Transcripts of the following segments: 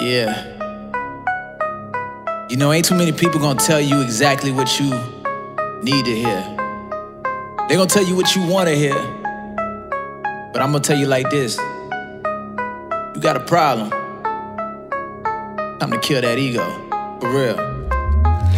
Yeah. You know, ain't too many people gonna tell you exactly what you need to hear. They gonna tell you what you wanna hear. But I'm gonna tell you like this. You got a problem. Time to kill that ego. For real.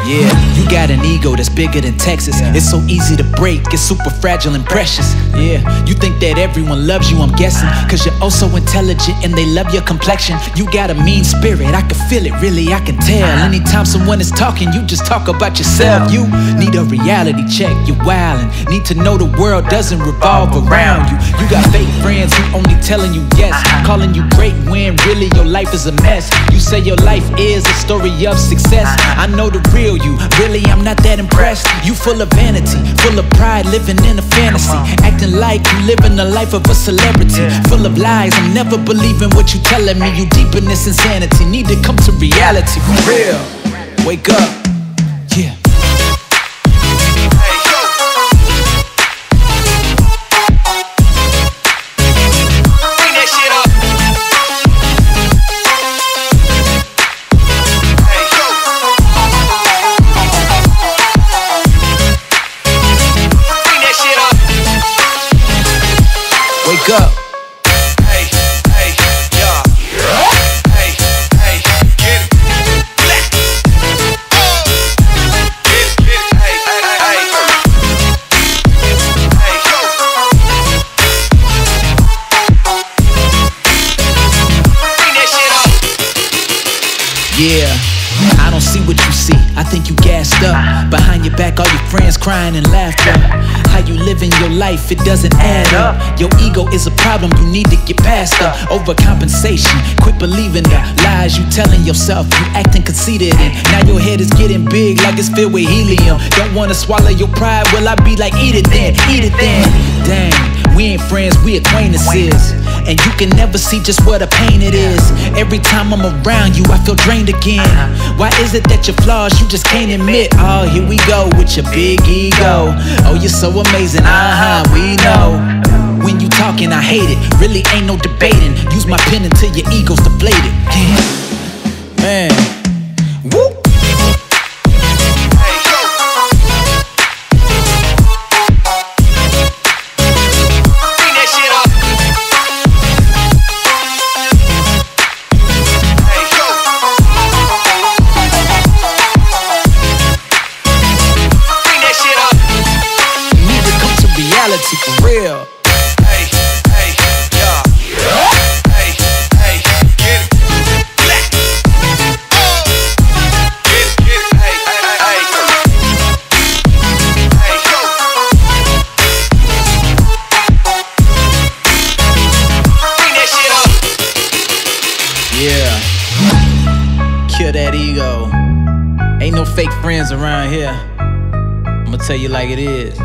Yeah, you got an ego that's bigger than Texas. Yeah. It's so easy to break, it's super fragile and precious. Yeah, you think that everyone loves you, I'm guessing. Cause you're oh so intelligent and they love your complexion. You got a mean spirit, I can feel it, really, I can tell. Uh-huh. Anytime someone is talking, you just talk about yourself. You need a reality check, you're wildin'. Need to know the world doesn't revolve around you. You got fake friends who only telling you yes, calling you great when really your life is a mess. You say your life is a story of success. I know the real you, really, I'm not that impressed. You full of vanity, full of pride, living in a fantasy. Acting like you living the life of a celebrity. Full of lies, I'm never believing what you telling me. You deep in this insanity, need to come to reality for real. Wake up, Wake up. Hey, hey, yeah. Hey, hey, get it. Black. Oh. Get it, get it. Hey, hey, hey, hey. Hey, Bring that shit up. Yeah. I don't see what you see. I think you gassed up. Behind back, all your friends crying and laughter. How you living your life, it doesn't add up. Your ego is a problem, you need to get past up. Overcompensation, quit believing the lies you telling yourself. You acting conceited, and now your head is getting big like it's filled with helium. Don't wanna swallow your pride, well, I be like, eat it then, eat it then. Dang, we ain't friends, we acquaintances. And you can never see just what a pain it is. Every time I'm around you, I feel drained again. Why is it that your flaws you just can't admit? Oh, here we go with your big ego. Oh, you're so amazing, uh huh, we know. When you talking, I hate it. Really ain't no debating. Use my pen until your ego's deflated. Yeah. Man. Reality for real. Hey, hey, yeah. Hey, hey, get it. Black. Oh. Get it, get it. Hey, hey, hey, hey. Hey, Bring that shit up. Yeah. Kill that ego. Ain't no fake friends around here. I'ma tell you like it is.